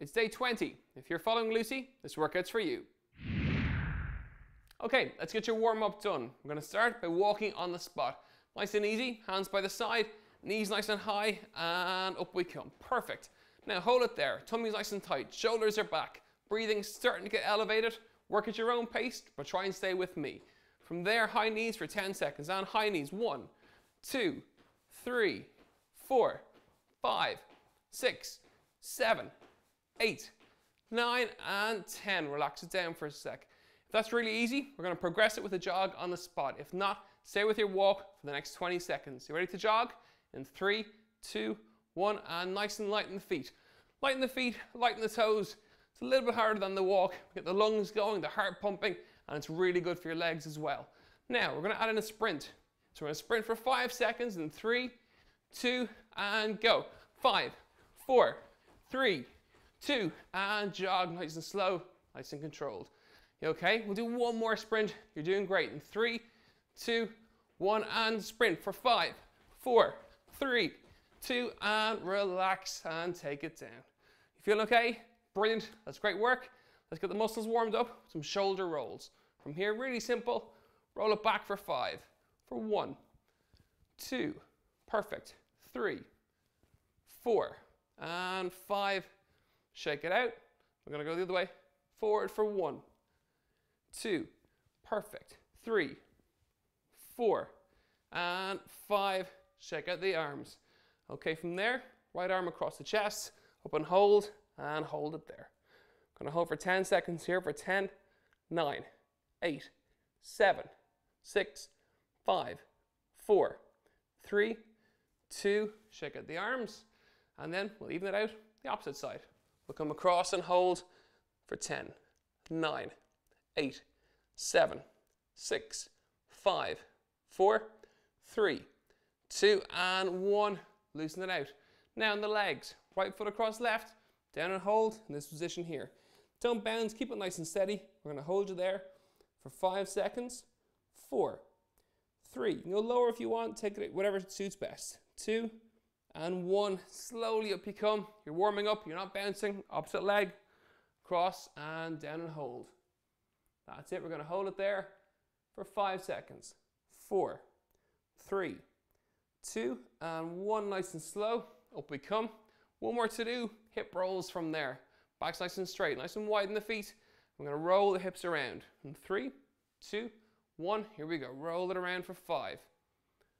It's day 20. If you're following Lucy, this workout's for you. Okay, let's get your warm up done. We're to start by walking on the spot. Nice and easy, hands by the side, knees nice and high, and up we come. Perfect. Now hold it there, tummy's nice and tight, shoulders are back, breathing starting to get elevated. Work at your own pace, but try and stay with me. From there, high knees for 10 seconds, and high knees. One, two, three, four, five, six, seven, eight, nine, and 10. Relax it down for a sec. If that's really easy, we're gonna progress it with a jog on the spot. If not, stay with your walk for the next 20 seconds. You ready to jog? In three, two, one, and nice and lighten the feet. Lighten the feet, lighten the toes. It's a little bit harder than the walk. Get the lungs going, the heart pumping, and it's really good for your legs as well. Now, we're gonna add in a sprint. So we're gonna sprint for five seconds in three, two, and go. Five, four, three, two, and jog nice and slow, nice and controlled. You okay? We'll do one more sprint. You're doing great. In three, two, one, and sprint for five, four, three, two, and relax and take it down. You feeling okay? Brilliant. That's great work. Let's get the muscles warmed up. Some shoulder rolls. From here, really simple. Roll it back for five, for one, two, perfect, three, four, and five. Shake it out. We're gonna go the other way. Forward for one, two, perfect, three, four, and five. Shake out the arms. Okay, from there, right arm across the chest, up and hold, and hold it there. Gonna hold for 10 seconds here for 10, 9, 8, 7, 6, 5, 4, 3, 2, shake out the arms, and then we'll even it out the opposite side. We'll come across and hold for 10, 9, 8, 7, 6, 5, 4, 3, 2, and 1. Loosen it out. Now in the legs, right foot across left, down and hold in this position here. Don't bounce, keep it nice and steady. We're gonna hold you there for five seconds. Four, three, you can go lower if you want, take it whatever suits best. Two, and one. Slowly up you come. You're warming up, you're not bouncing. Opposite leg, cross and down and hold. That's it, we're gonna hold it there for five seconds. Four, three, two, and one, nice and slow. Up we come. One more to do, hip rolls from there. Back's nice and straight, nice and wide in the feet. We're gonna roll the hips around. In three, two, one, here we go. Roll it around for five.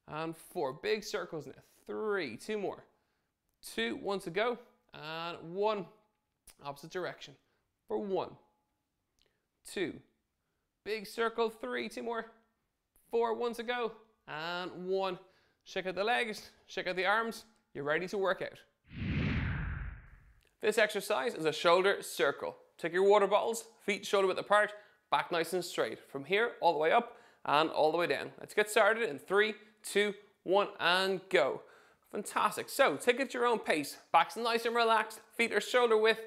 And four, big circles now. Three, two more. Two, one to go. And one, opposite direction. For one, two, big circle, three, two more. Four, one to go. And one. Shake out the legs, shake out the arms. You're ready to work out. This exercise is a shoulder circle. Take your water bottles, feet shoulder width apart, back nice and straight. From here, all the way up and all the way down. Let's get started in three, two, one, and go. Fantastic. So take it at your own pace. Back's nice and relaxed, feet are shoulder width.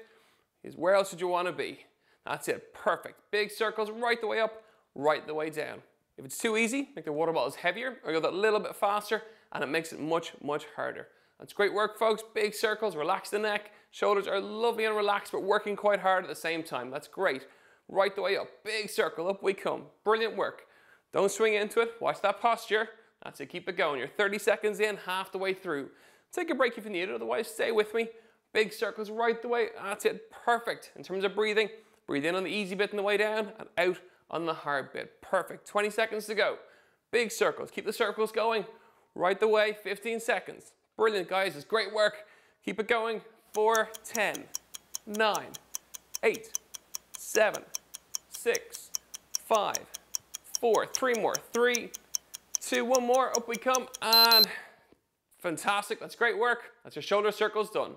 Is where else would you want to be? That's it. Perfect. Big circles right the way up, right the way down. If it's too easy, make the water bottles heavier or go that little bit faster and it makes it much, much harder. That's great work, folks. Big circles, relax the neck. Shoulders are lovely and relaxed, but working quite hard at the same time. That's great. Right the way up. Big circle, up we come. Brilliant work. Don't swing into it. Watch that posture. That's it. Keep it going. You're 30 seconds in, half the way through. Take a break if you need it. Otherwise, stay with me. Big circles right the way. That's it. Perfect. In terms of breathing, breathe in on the easy bit on the way down and out on the hard bit. Perfect. 20 seconds to go. Big circles. Keep the circles going. Right the way. 15 seconds. Brilliant, guys. It's great work. Keep it going. Four, 10, nine, eight, seven, six, five, four, three more, three, two, one more, up we come, and fantastic, that's great work. That's your shoulder circles done.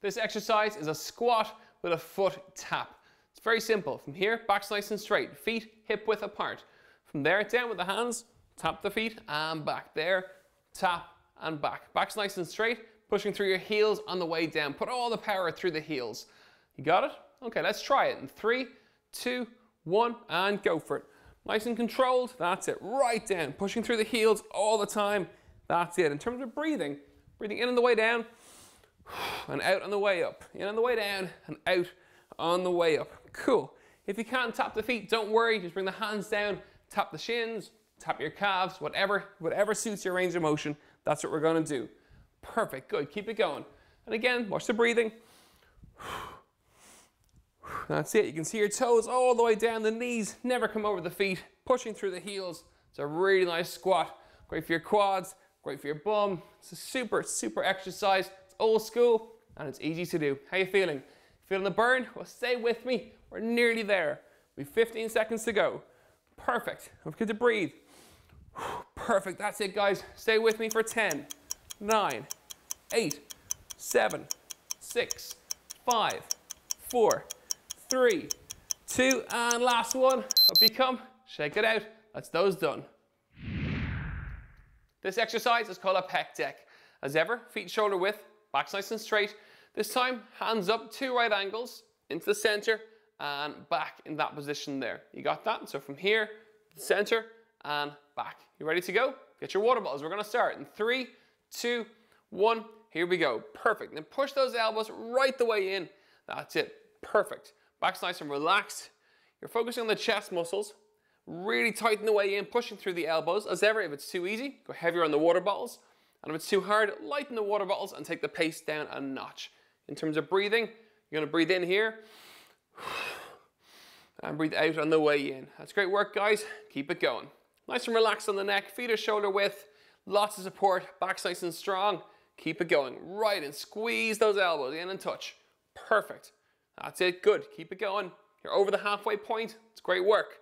This exercise is a squat with a foot tap. It's very simple. From here, back nice and straight, feet hip width apart. From there, down with the hands, tap the feet and back there, tap and back. Back's nice and straight, pushing through your heels on the way down. Put all the power through the heels. You got it? Okay, let's try it in three, two, one, and go for it. Nice and controlled, that's it. Right down, pushing through the heels all the time. That's it. In terms of breathing, breathing in on the way down, And out on the way up. In on the way down and out on the way up. Cool. If you can't tap the feet, don't worry. Just bring the hands down, tap the shins, tap your calves, whatever, whatever suits your range of motion. That's what we're gonna do. Perfect, good, keep it going. And again, watch the breathing. That's it, you can see your toes all the way down, the knees never come over the feet, pushing through the heels. It's a really nice squat. Great for your quads, great for your bum. It's a super, super exercise. It's old school and it's easy to do. How you feeling? Feeling the burn? Well, stay with me. We're nearly there. We've 15 seconds to go. Perfect. Don't forget to breathe. Perfect. That's it, guys. Stay with me for 10, 9, 8, 7, 6, 5, 4, 3, 2, and last one. Up you come. Shake it out. That's those done. This exercise is called a pec deck. As ever, feet shoulder width, backs nice and straight. This time, hands up, two right angles, into the center, and back in that position there. You got that? So from here, the center, and back. You ready to go? Get your water bottles. We're gonna start in three, two, one. Here we go. Perfect. Then push those elbows right the way in. That's it. Perfect. Back's nice and relaxed. You're focusing on the chest muscles. Really tighten the way in, pushing through the elbows. As ever, if it's too easy, go heavier on the water bottles. And if it's too hard, lighten the water bottles and take the pace down a notch. In terms of breathing, you're gonna breathe in here and breathe out on the way in. That's great work, guys. Keep it going. Nice and relaxed on the neck, feet are shoulder width, lots of support, back's nice and strong. Keep it going. Right, and squeeze those elbows in and touch. Perfect. That's it, good. Keep it going. You're over the halfway point. It's great work.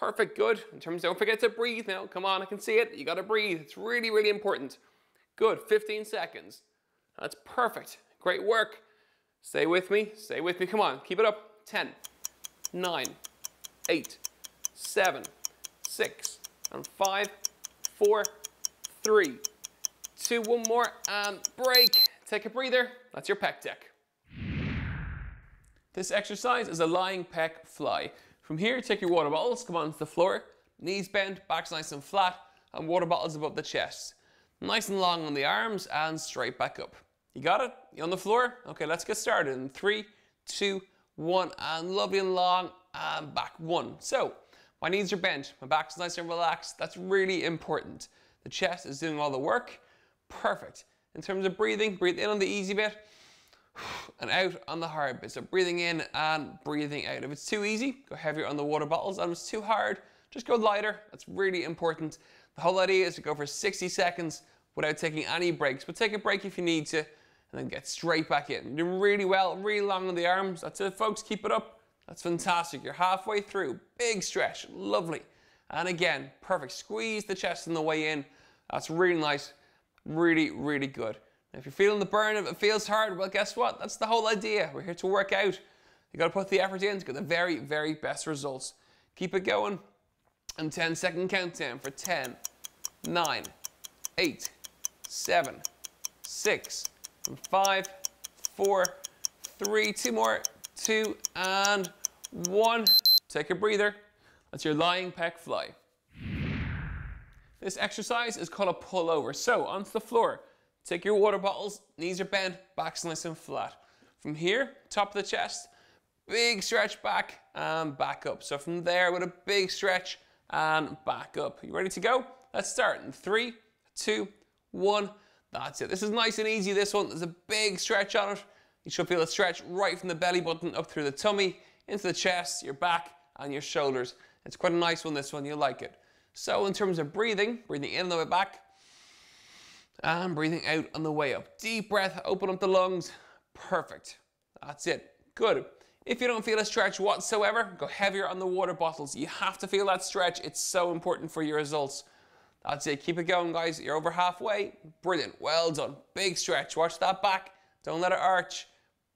Perfect, good. In terms, don't forget to breathe now. Come on, I can see it. You gotta breathe. It's really, really important. Good, 15 seconds. That's perfect. Great work. Stay with me, stay with me. Come on, keep it up. 10, 9, 8, 7, 6, and 5, 4, 3, 2, one more, and break. Take a breather. That's your pec deck. This exercise is a lying pec fly. From here, take your water bottles, come onto the floor, knees bent, backs nice and flat, and water bottles above the chest. Nice and long on the arms and straight back up. You got it? You on the floor? Okay, let's get started in three, two, one, and lovely and long, and back one. So, my knees are bent, my back's nice and relaxed. That's really important. The chest is doing all the work. Perfect. In terms of breathing, breathe in on the easy bit and out on the hard bit. So breathing in and breathing out. If it's too easy, go heavier on the water bottles. And if it's too hard, just go lighter. That's really important. The whole idea is to go for 60 seconds without taking any breaks. But take a break if you need to, and then get straight back in. You're doing really well, really long on the arms. That's it, folks. Keep it up. That's fantastic. You're halfway through. Big stretch. Lovely. And again, perfect. Squeeze the chest on the way in. That's really nice. Really, really good. If you're feeling the burn, if it feels hard, well, guess what? That's the whole idea. We're here to work out. You gotta put the effort in to get the very, very best results. Keep it going. And 10 second countdown for 10, 9, 8, 7, 6, 5, 4, 3, 2 more, 2, and 1. Take a breather. That's your lying pec fly. This exercise is called a pullover. So onto the floor. Take your water bottles, knees are bent, back's nice and flat. From here, top of the chest, big stretch back and back up. So from there with a big stretch and back up. You ready to go? Let's start in three, two, one. That's it. This is nice and easy, this one. There's a big stretch on it. You should feel a stretch right from the belly button up through the tummy, into the chest, your back, and your shoulders. It's quite a nice one, this one. You'll like it. So in terms of breathing, breathing in on the way back, and breathing out on the way up. Deep breath, open up the lungs. Perfect. That's it. Good. If you don't feel a stretch whatsoever, go heavier on the water bottles. You have to feel that stretch. It's so important for your results. That's it. Keep it going, guys. You're over halfway. Brilliant. Well done. Big stretch. Watch that back. Don't let it arch.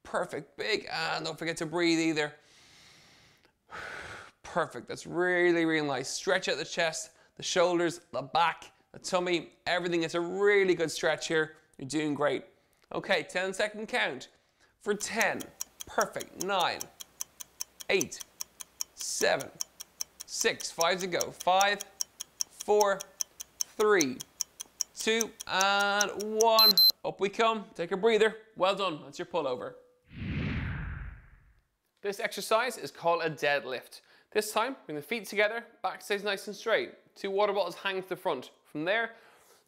Perfect. Big. And don't forget to breathe either. Perfect. That's really, really nice. Stretch out the chest, the shoulders, the back the tummy, everything. It's a really good stretch here. You're doing great. Okay, 10 second count for 10. Perfect. 9, 8, 7, 6, 5 to go. 5, 4, 3, 2, and 1. Up we come. Take a breather. Well done. That's your pullover. This exercise is called a deadlift. This time, bring the feet together, back stays nice and straight. Two water bottles hang to the front. From there,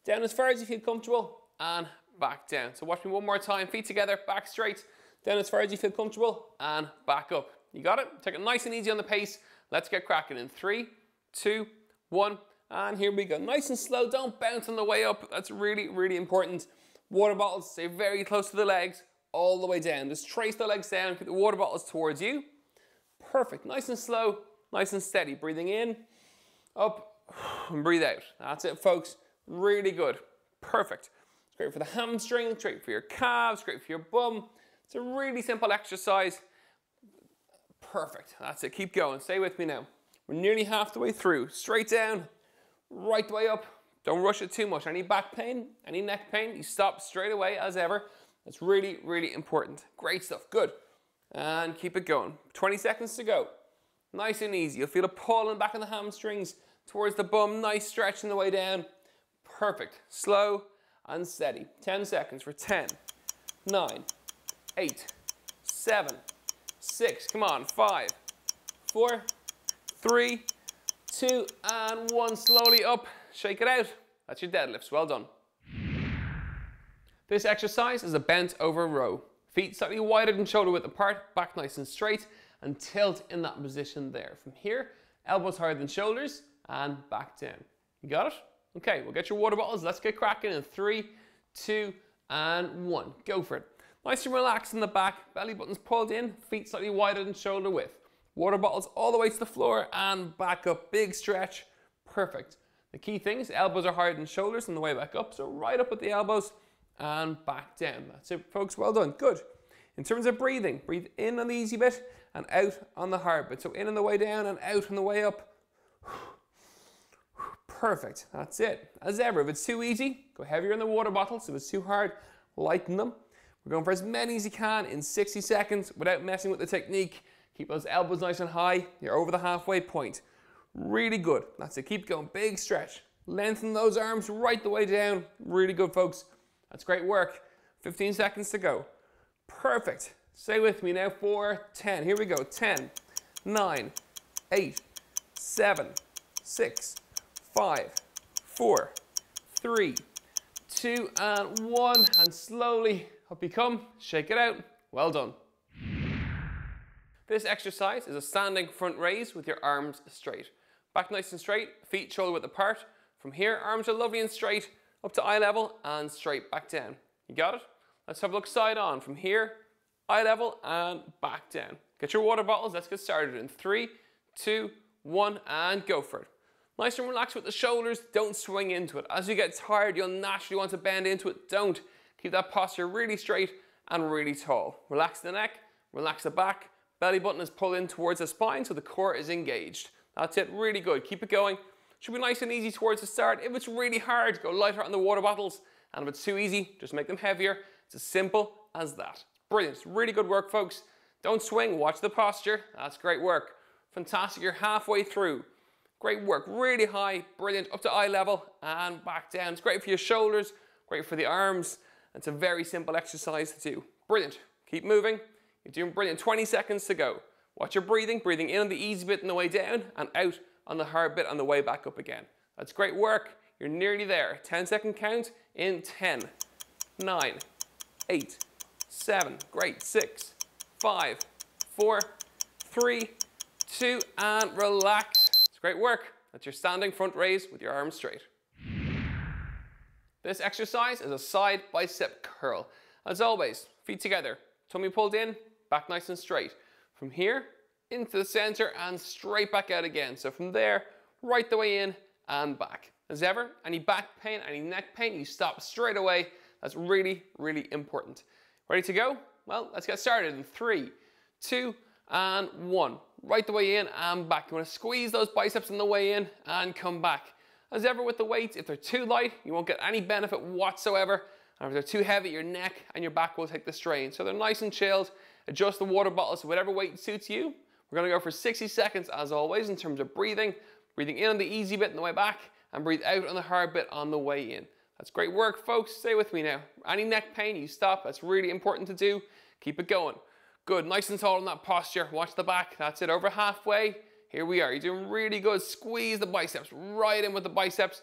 down as far as you feel comfortable, and back down. So watch me one more time. Feet together, back straight, down as far as you feel comfortable, and back up. You got it? Take it nice and easy on the pace. Let's get cracking in three, two, one, and here we go. Nice and slow, don't bounce on the way up. That's really, really important. Water bottles stay very close to the legs, all the way down. Just trace the legs down, keep the water bottles towards you. Perfect, nice and slow, nice and steady. Breathing in, up, and breathe out. That's it, folks. Really good. Perfect. It's great for the hamstring, great for your calves, great for your bum. It's a really simple exercise. Perfect. That's it. Keep going. Stay with me now. We're nearly half the way through. Straight down, right the way up. Don't rush it too much. Any back pain, any neck pain, you stop straight away as ever. That's really, really important. Great stuff. Good. And keep it going. 20 seconds to go. Nice and easy. You'll feel a pull in back of the hamstrings towards the bum. Nice stretch on the way down. Perfect. Slow and steady. 10 seconds for 10, 9, 8, 7, 6. Come on. 5, 4, 3, 2, and 1. Slowly up. Shake it out. That's your deadlifts. Well done. This exercise is a bent over row. Feet slightly wider than shoulder width apart, back nice and straight, and tilt in that position there. From here, elbows higher than shoulders, and back down. You got it? Okay, we'll get your water bottles. Let's get cracking in three, two, and one. Go for it. Nice and relaxed in the back, belly buttons pulled in, feet slightly wider than shoulder width. Water bottles all the way to the floor and back up. Big stretch. Perfect. The key thing is elbows are higher than shoulders on the way back up. So right up with the elbows and back down. That's it, folks. Well done. Good. In terms of breathing, breathe in on the easy bit and out on the hard bit. So in on the way down and out on the way up. Perfect. That's it. As ever, if it's too easy, go heavier in the water bottles. If it's too hard, lighten them. We're going for as many as you can in 60 seconds without messing with the technique. Keep those elbows nice and high. You're over the halfway point. Really good. That's it. Keep going. Big stretch. Lengthen those arms right the way down. Really good, folks. That's great work. 15 seconds to go. Perfect. Stay with me now for 10. Here we go. 10, 9, 8, 7, 6, 5, 4, 3, 2, and 1. And slowly up you come. Shake it out. Well done. This exercise is a standing front raise with your arms straight. Back nice and straight, feet shoulder width apart. From here, arms are lovely and straight, up to eye level and straight back down. You got it? Let's have a look side on. From here, eye level and back down. Get your water bottles, let's get started in three, two, one, and go for it. Nice and relaxed with the shoulders, don't swing into it. As you get tired, you'll naturally want to bend into it. Don't. Keep that posture really straight and really tall. Relax the neck, relax the back, belly button is pulled in towards the spine so the core is engaged. That's it, really good. Keep it going. Should be nice and easy towards the start. If it's really hard, go lighter on the water bottles. And if it's too easy, just make them heavier. It's as simple as that. Brilliant, really good work, folks. Don't swing, watch the posture. That's great work. Fantastic, you're halfway through. Great work, really high, brilliant, up to eye level and back down. It's great for your shoulders, great for the arms. It's a very simple exercise to do. Brilliant, keep moving. You're doing brilliant, 20 seconds to go. Watch your breathing, breathing in on the easy bit on the way down and out on the hard bit on the way back up again. That's great work. You're nearly there. 10 second count in 10, 9, 8, 7, great, 6, 5, 4, 3, 2, and relax. Great work. That's your standing front raise with your arms straight. This exercise is a side bicep curl. As always, feet together, tummy pulled in, back nice and straight. From here, into the center and straight back out again. So from there, right the way in and back. As ever, any back pain, any neck pain, you stop straight away. That's really, really important. Ready to go? Well, let's get started in three, two, and one. Right the way in and back. You wanna squeeze those biceps on the way in and come back. As ever with the weights, if they're too light, you won't get any benefit whatsoever. And if they're too heavy, your neck and your back will take the strain. So they're nice and chilled. Adjust the water bottles to whatever weight suits you. We're gonna go for 60 seconds as always in terms of breathing. Breathing in on the easy bit on the way back and breathe out on the hard bit on the way in. That's great work, folks. Stay with me now. Any neck pain, you stop. That's really important to do. Keep it going. Good, nice and tall in that posture. Watch the back. That's it, over halfway. Here we are. You're doing really good. Squeeze the biceps right in with the biceps.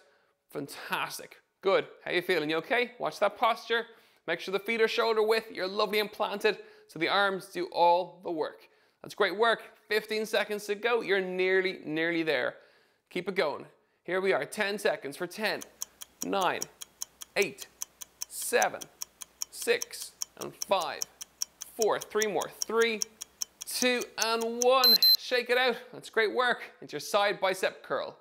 Fantastic. Good. How you feeling? You okay? Watch that posture. Make sure the feet are shoulder width. You're lovely and planted. So the arms do all the work. That's great work. 15 seconds to go. You're nearly, nearly there. Keep it going. Here we are. 10 seconds for 10, 9, 8, 7, 6, and 5, 4. Three more. 3, 2, and 1. Shake it out. That's great work. It's your side bicep curl.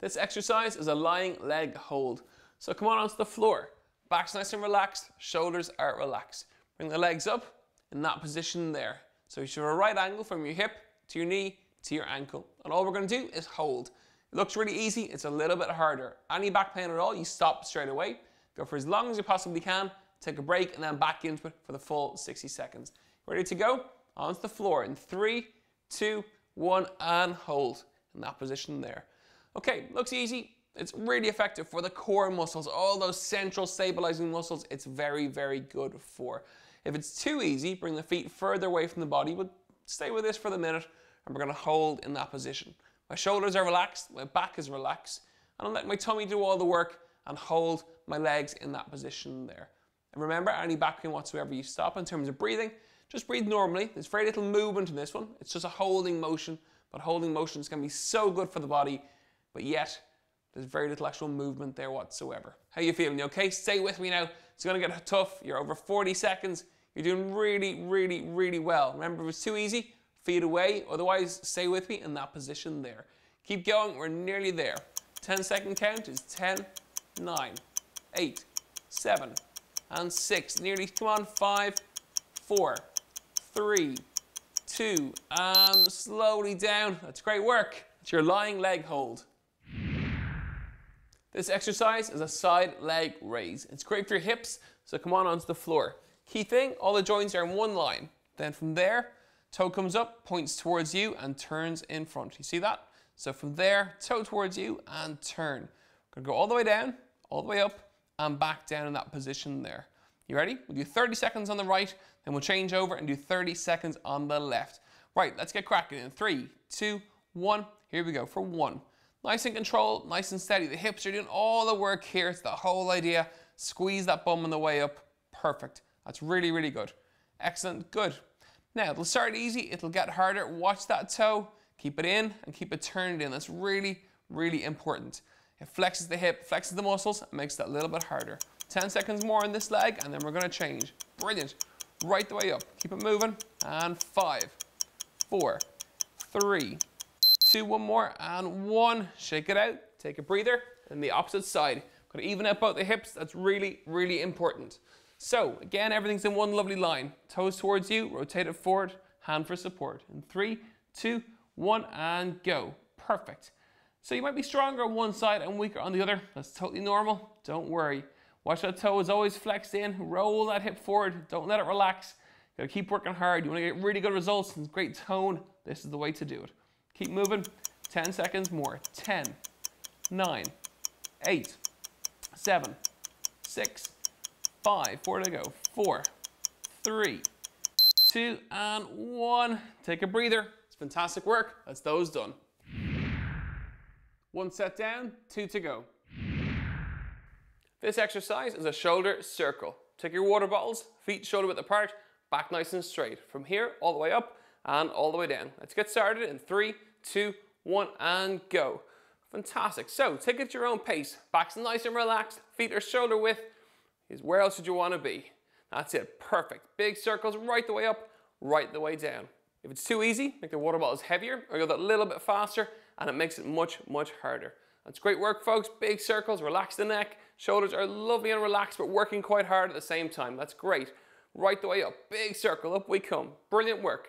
This exercise is a lying leg hold. So come on onto the floor. Back's nice and relaxed, shoulders are relaxed. Bring the legs up in that position there. So you should have a right angle from your hip to your knee to your ankle. And all we're gonna do is hold. It looks really easy, it's a little bit harder. Any back pain at all, you stop straight away. Go for as long as you possibly can, take a break, and then back into it for the full 60 seconds. Ready to go? Onto the floor in three, two, one, and hold in that position there. Okay, looks easy. It's really effective for the core muscles, all those central stabilizing muscles. It's very, very good for. If it's too easy, bring the feet further away from the body, but stay with this for the minute, and we're gonna hold in that position. My shoulders are relaxed, my back is relaxed, and I'm letting my tummy do all the work and hold my legs in that position there. And remember, any back pain whatsoever, you stop in terms of breathing. Just breathe normally. There's very little movement in this one. It's just a holding motion, but holding motions can be so good for the body, but yet there's very little actual movement there whatsoever. How you feeling? You okay? Stay with me now. It's gonna get tough. You're over 40 seconds. You're doing really, really, really well. Remember, if it's too easy, feet away. Otherwise, stay with me in that position there. Keep going. We're nearly there. 10 second count is 10, 9, 8, 7, and 6. Nearly, come on, 5, 4, 3, 2, and slowly down. That's great work. It's your lying leg hold. This exercise is a side leg raise. It's great for your hips, so come on onto the floor. Key thing, all the joints are in one line. Then from there, toe comes up, points towards you, and turns in front. You see that? So from there, toe towards you, and turn. Gonna go all the way down, all the way up, and back down in that position there. You ready? We'll do 30 seconds on the right, then we'll change over and do 30 seconds on the left. Right, let's get cracking in three, two, one. Here we go for one. Nice and controlled, nice and steady. The hips are doing all the work here. It's the whole idea. Squeeze that bum on the way up. Perfect. That's really, really good. Excellent, good. Now, it'll start easy, it'll get harder. Watch that toe, keep it in and keep it turned in. That's really, really important. It flexes the hip, flexes the muscles, makes it a little bit harder. 10 seconds more on this leg, and then we're gonna change. Brilliant. Right the way up. Keep it moving. And five, four, three, two, one more, and one. Shake it out, take a breather, and the opposite side. Gonna even out both the hips, that's really, really important. So, again, everything's in one lovely line. Toes towards you, rotate it forward, hand for support. In three, two, one, and go. Perfect. So you might be stronger on one side and weaker on the other. That's totally normal. Don't worry. Watch that toe is always flexed in. Roll that hip forward. Don't let it relax. You gotta keep working hard. You wanna get really good results and great tone. This is the way to do it. Keep moving. 10 seconds more. 10, 9, 8, 7, 6, 5, 4 to go. 4, 3, 2, and 1. Take a breather. It's fantastic work. That's those done. One set down, two to go. This exercise is a shoulder circle. Take your water bottles, feet shoulder width apart, back nice and straight. From here, all the way up and all the way down. Let's get started in three, two, one, and go. Fantastic. So take it at your own pace. Back's nice and relaxed. Feet are shoulder width. Is where else would you want to be? That's it. Perfect. Big circles right the way up, right the way down. If it's too easy, make the water bottles heavier or go that little bit faster and it makes it much, much harder. That's great work, folks. Big circles, relax the neck. Shoulders are lovely and relaxed, but working quite hard at the same time. That's great. Right the way up. Big circle, up we come. Brilliant work.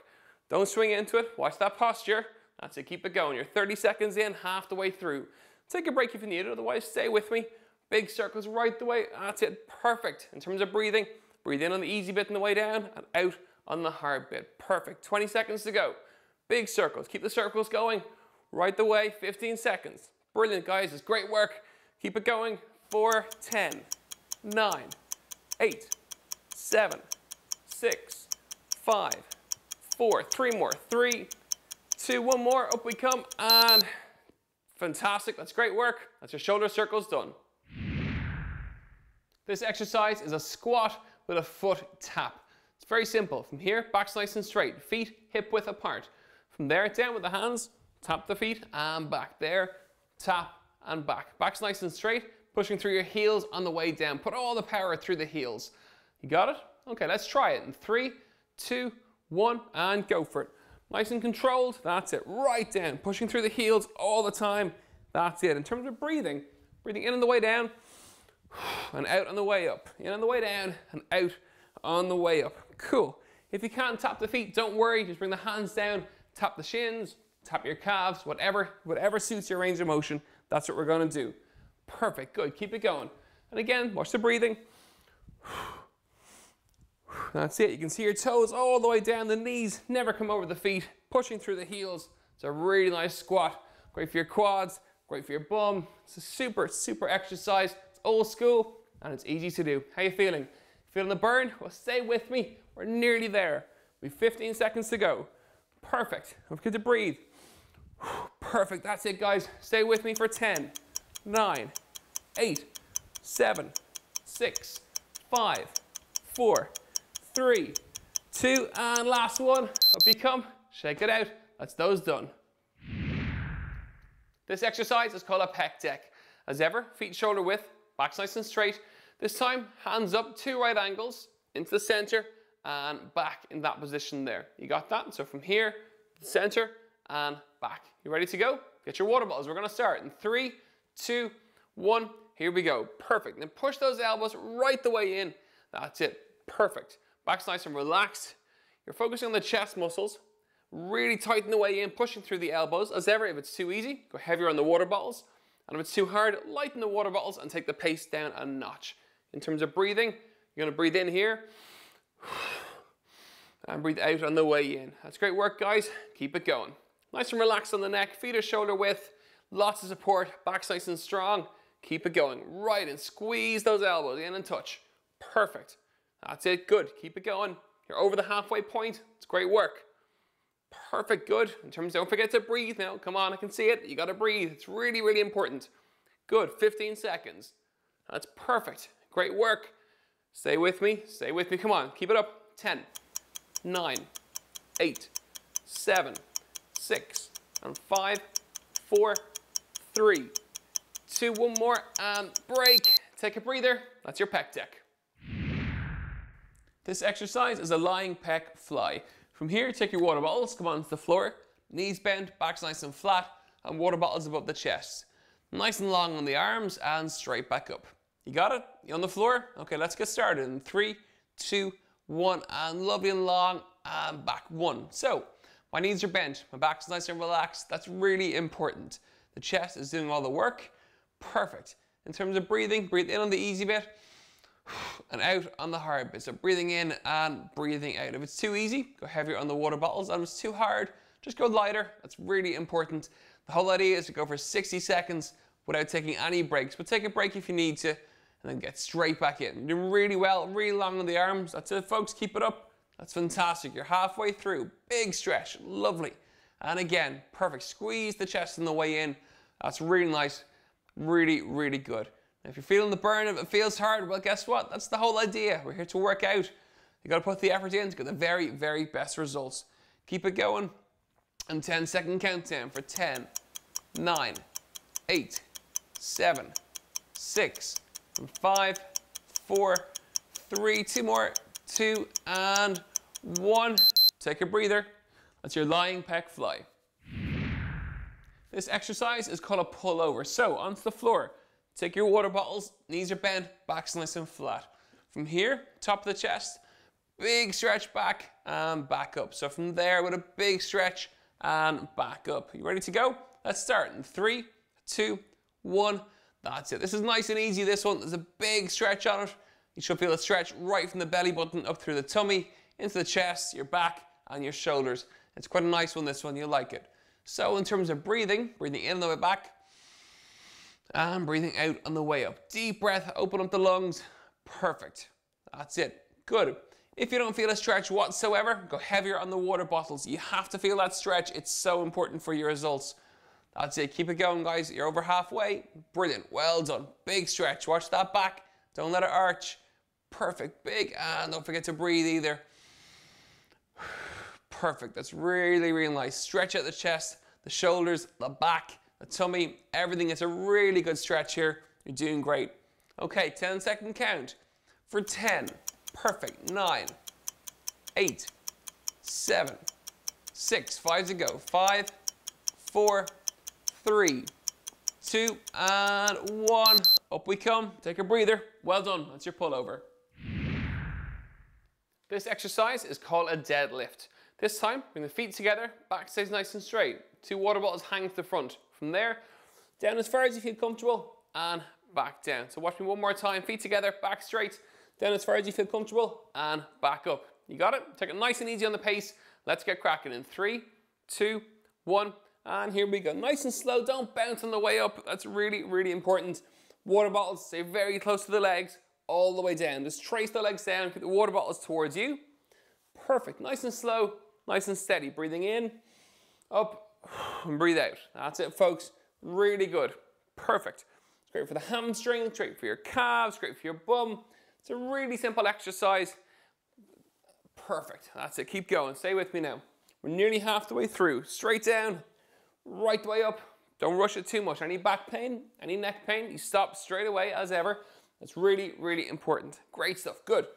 Don't swing into it. Watch that posture. That's it, keep it going. You're 30 seconds in, half the way through. Take a break if you need it, otherwise stay with me. Big circles right the way, that's it, perfect. In terms of breathing, breathe in on the easy bit on the way down and out on the hard bit. Perfect, 20 seconds to go. Big circles, keep the circles going. Right the way, 15 seconds. Brilliant guys, it's great work. Keep it going. Four, ten, nine, eight, seven, six, five, four, three more, three, two, one more, up we come, and fantastic, that's great work. That's your shoulder circles done. This exercise is a squat with a foot tap. It's very simple. From here, back's nice and straight, feet hip width apart. From there, down with the hands, tap the feet and back. There, tap and back. Back's nice and straight, pushing through your heels on the way down. Put all the power through the heels. You got it? Okay, let's try it in three, two, one, and go for it. Nice and controlled, that's it. Right down, pushing through the heels all the time. That's it. In terms of breathing, breathing in on the way down, and out on the way up. In on the way down, and out on the way up. Cool. If you can't tap the feet, don't worry. Just bring the hands down, tap the shins, tap your calves, whatever, whatever suits your range of motion. That's what we're gonna do. Perfect, good, keep it going. And again, watch the breathing. That's it, you can see your toes all the way down, the knees never come over the feet, pushing through the heels. It's a really nice squat. Great for your quads, great for your bum. It's a super, super exercise. It's old school and it's easy to do. How are you feeling? Feeling the burn? Well, stay with me. We're nearly there. We've 15 seconds to go. Perfect. Don't forget to breathe. Perfect. That's it, guys. Stay with me for 10, 9, 8, 7, 6, 5, 4, 3, 2, and last one. Up you come. Shake it out. That's those done. This exercise is called a pec deck. As ever, feet shoulder width, back nice and straight. This time, hands up, two right angles, into the center, and back in that position there. You got that? So from here, center, and back. You ready to go? Get your water bottles. We're gonna start in three, two, one. Here we go. Perfect. Then push those elbows right the way in. That's it. Perfect. Back's nice and relaxed. You're focusing on the chest muscles. Really tighten the way in, pushing through the elbows. As ever, if it's too easy, go heavier on the water bottles. And if it's too hard, lighten the water bottles and take the pace down a notch. In terms of breathing, you're gonna breathe in here and breathe out on the way in. That's great work, guys. Keep it going. Nice and relaxed on the neck, feet are shoulder width, lots of support, back's nice and strong. Keep it going. Right and squeeze those elbows in and touch. Perfect. That's it, good. Keep it going. You're over the halfway point. It's great work. Perfect, good. In terms, don't forget to breathe now. Come on, I can see it. You gotta breathe. It's really, really important. Good, 15 seconds. That's perfect. Great work. Stay with me, stay with me. Come on, keep it up. 10, 9, 8, 7, 6, and 5, 4, 3, 2, one more, and break. Take a breather. That's your pec deck. This exercise is a lying pec fly. From here, take your water bottles, come onto the floor, knees bent, backs nice and flat, and water bottles above the chest. Nice and long on the arms and straight back up. You got it? You on the floor? Okay, let's get started in three, two, one, and lovely and long, and back one. So, my knees are bent, my back's nice and relaxed. That's really important. The chest is doing all the work. Perfect. In terms of breathing, breathe in on the easy bit and out on the hard bit. So breathing in and breathing out. If it's too easy, go heavier on the water bottles. And if it's too hard, just go lighter. That's really important. The whole idea is to go for 60 seconds without taking any breaks. But take a break if you need to and then get straight back in. You're doing really well, really long on the arms. That's it, folks. Keep it up. That's fantastic. You're halfway through. Big stretch. Lovely. And again, perfect. Squeeze the chest on the way in. That's really nice. Really, really good. If you're feeling the burn, if it feels hard, well, guess what? That's the whole idea. We're here to work out. You got to put the effort in to get the very, very best results. Keep it going. And 10 second countdown for 10, 9, 8, 7, 6, 5, 4, 3, 2 more, 2, and 1. Take a breather. That's your lying pec fly. This exercise is called a pullover. So onto the floor. Take your water bottles, knees are bent, back's nice and flat. From here, top of the chest, big stretch back and back up. So from there with a big stretch and back up. You ready to go? Let's start in three, two, one. That's it. This is nice and easy, this one. There's a big stretch on it. You should feel a stretch right from the belly button up through the tummy, into the chest, your back, and your shoulders. It's quite a nice one, this one. You'll like it. So in terms of breathing, breathing in on the way back, And breathing out on the way up. Deep breath, open up the lungs. Perfect. That's it. Good. If you don't feel a stretch whatsoever, go heavier on the water bottles. You have to feel that stretch. It's so important for your results. That's it. Keep it going, guys. You're over halfway. Brilliant. Well done. Big stretch. Watch that back. Don't let it arch. Perfect. Big. And don't forget to breathe either. Perfect. That's really, really nice. Stretch out the chest, the shoulders, the back, the tummy. Everything It's a really good stretch here. You're doing great. Okay, 10 second count for 10. Perfect. Nine, eight, seven, six. Five to go. Five, four, three, two, and one. Up we come. Take a breather. Well done. That's your pullover. This exercise is called a deadlift. This time, bring the feet together, back stays nice and straight. Two water bottles hang to the front. From there, down as far as you feel comfortable, and back down. So watch me one more time. Feet together, back straight, down as far as you feel comfortable, and back up. You got it? Take it nice and easy on the pace. Let's get cracking in three, two, one, and here we go. Nice and slow, don't bounce on the way up. That's really, really important. Water bottles stay very close to the legs, all the way down. Just trace the legs down, keep the water bottles towards you. Perfect, nice and slow, nice and steady. Breathing in, up, and breathe out. That's it, folks. Really good. Perfect. It's great for the hamstring, it's great for your calves, great for your bum. It's a really simple exercise. Perfect. That's it. Keep going. Stay with me now. We're nearly half the way through. Straight down, right the way up. Don't rush it too much. Any back pain, any neck pain, you stop straight away as ever. That's really, really important. Great stuff. Good.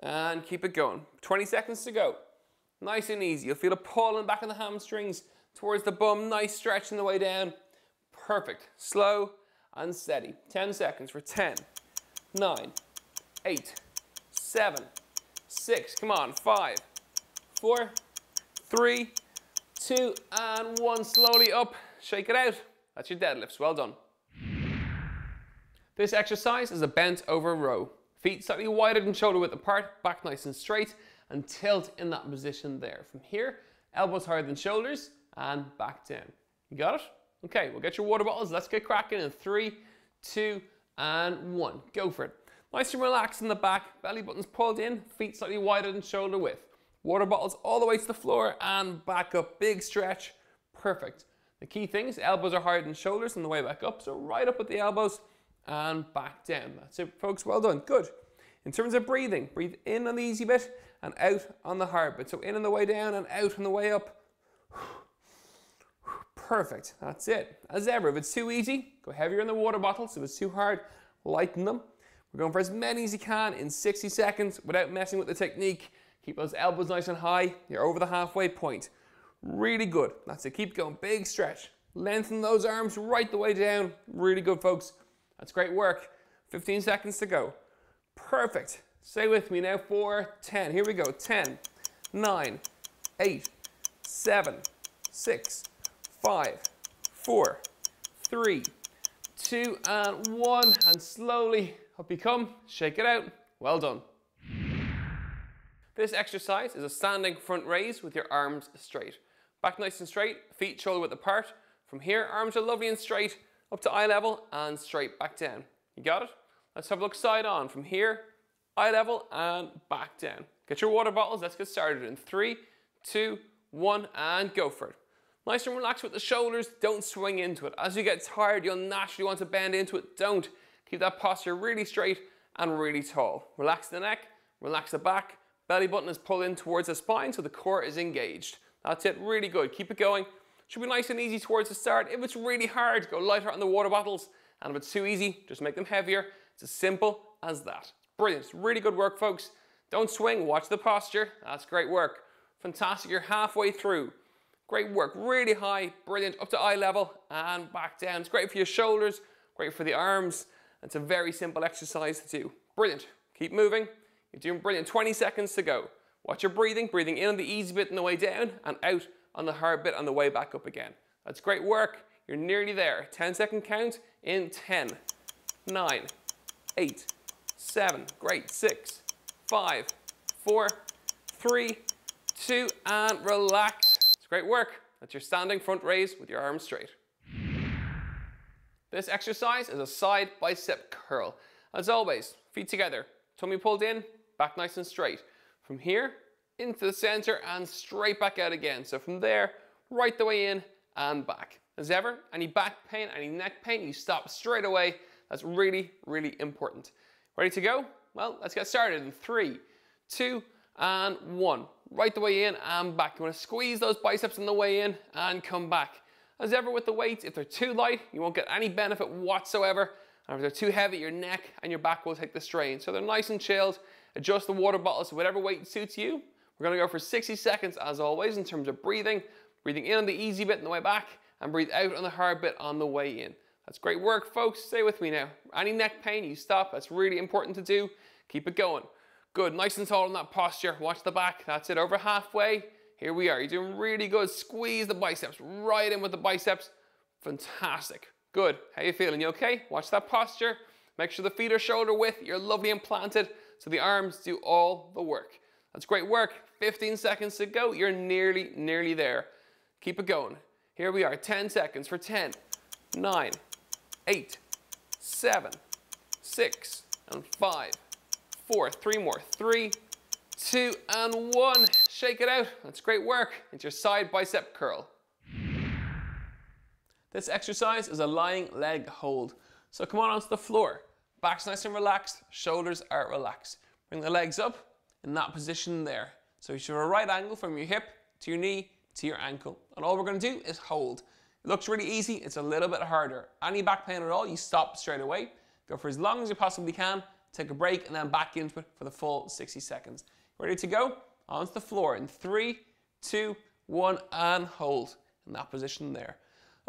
And keep it going. 20 seconds to go. Nice and easy. You'll feel a pull in back of the hamstrings towards the bum. Nice stretch on the way down. Perfect. Slow and steady. 10 seconds for 10, 9, 8, 7, 6. Come on. 5, 4, 3, 2, and 1. Slowly up. Shake it out. That's your deadlifts. Well done. This exercise is a bent over row. Feet slightly wider than shoulder width apart, back nice and straight, and tilt in that position there. From here, elbows higher than shoulders, and back down. You got it? Okay, we'll get your water bottles. Let's get cracking in three, two, and one. Go for it. Nice and relaxed in the back, belly buttons pulled in, feet slightly wider than shoulder width. Water bottles all the way to the floor and back up. Big stretch. Perfect. The key thing is elbows are higher than shoulders on the way back up. So right up at the elbows, and back down. That's it, folks. Well done. Good. In terms of breathing, breathe in on the easy bit and out on the hard bit. So in on the way down and out on the way up. Perfect. That's it. As ever, if it's too easy, go heavier in the water bottles. If it's too hard, lighten them. We're going for as many as you can in 60 seconds without messing with the technique. Keep those elbows nice and high. You're over the halfway point. Really good. That's it. Keep going. Big stretch. Lengthen those arms right the way down. Really good, folks. That's great work. 15 seconds to go. Perfect. Stay with me now for 10. Here we go. 10, 9, 8, 7, 6, 5, 4, 3, 2, and 1. And slowly up you come. Shake it out. Well done. This exercise is a standing front raise with your arms straight. Back nice and straight, feet shoulder width apart. From here, arms are lovely and straight up to eye level and straight back down. You got it? Let's have a look side on. From here, eye level and back down. Get your water bottles. Let's get started in three, two, one, and go for it. Nice and relaxed with the shoulders. Don't swing into it. As you get tired, you'll naturally want to bend into it. Don't. Keep that posture really straight and really tall. Relax the neck, relax the back. Belly button is pulled in towards the spine so the core is engaged. That's it, really good. Keep it going. Should be nice and easy towards the start. If it's really hard, go lighter on the water bottles. And if it's too easy, just make them heavier. It's as simple as that. Brilliant. Really good work, folks. Don't swing. Watch the posture. That's great work. Fantastic. You're halfway through. Great work. Really high. Brilliant. Up to eye level and back down. It's great for your shoulders. Great for the arms. It's a very simple exercise to do. Brilliant. Keep moving. You're doing brilliant. 20 seconds to go. Watch your breathing. Breathing in on the easy bit on the way down and out on the hard bit on the way back up again. That's great work. You're nearly there. 10 second count in 10, 9, 8, 7, great, 6, 5, 4, 3, 2, and relax. It's great work. That's your standing front raise with your arms straight. This exercise is a side bicep curl. As always, feet together, tummy pulled in, back nice and straight. From here, into the center and straight back out again. So from there, right the way in and back. As ever, any back pain, any neck pain, you stop straight away. That's really, really important. Ready to go? Well, let's get started in three, two, and one. Right the way in and back. You wanna squeeze those biceps on the way in and come back. As ever with the weights, if they're too light, you won't get any benefit whatsoever. And if they're too heavy, your neck and your back will take the strain. So they're nice and chilled. Adjust the water bottles to whatever weight suits you. We're gonna go for 60 seconds as always in terms of breathing. Breathing in on the easy bit on the way back and breathe out on the hard bit on the way in. That's great work, folks. Stay with me now. Any neck pain, you stop. That's really important to do. Keep it going. Good, nice and tall in that posture. Watch the back. That's it, over halfway. Here we are. You're doing really good. Squeeze the biceps, right in with the biceps. Fantastic. Good. How you feeling? You okay? Watch that posture. Make sure the feet are shoulder width. You're lovely and planted. So the arms do all the work. That's great work. 15 seconds to go. You're nearly, nearly there. Keep it going. Here we are. 10 seconds for 10, 9, 8, 7, 6, and five, four, three more. 3, 2, and 1. Shake it out. That's great work. It's your side bicep curl. This exercise is a lying leg hold. So come on onto the floor. Back's nice and relaxed, shoulders are relaxed. Bring the legs up in that position there. So you should have a right angle from your hip to your knee to your ankle. And all we're gonna do is hold. It looks really easy, it's a little bit harder. Any back pain at all, you stop straight away. Go for as long as you possibly can, take a break, and then back into it for the full 60 seconds. Ready to go? Onto the floor in three, two, one, and hold in that position there.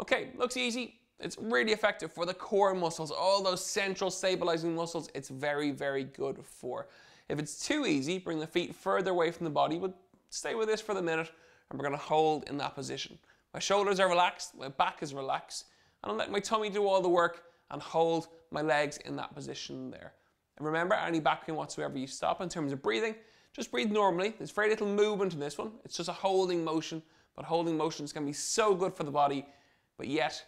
Okay, looks easy. It's really effective for the core muscles, all those central stabilizing muscles. It's very, very good for. If it's too easy, bring the feet further away from the body, but stay with this for the minute, and we're gonna hold in that position. My shoulders are relaxed, my back is relaxed, and I'm letting my tummy do all the work and hold my legs in that position there. And remember, any back pain whatsoever, you stop in terms of breathing, just breathe normally. There's very little movement in this one. It's just a holding motion, but holding motions can be so good for the body, but yet